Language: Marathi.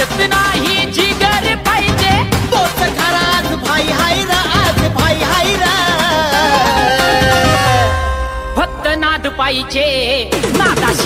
लागत नाही जिगर पाहिजे. तोच खरा भाई हाय आज भाई हाय फक्त नाद पाहिजे. नादाशिवाय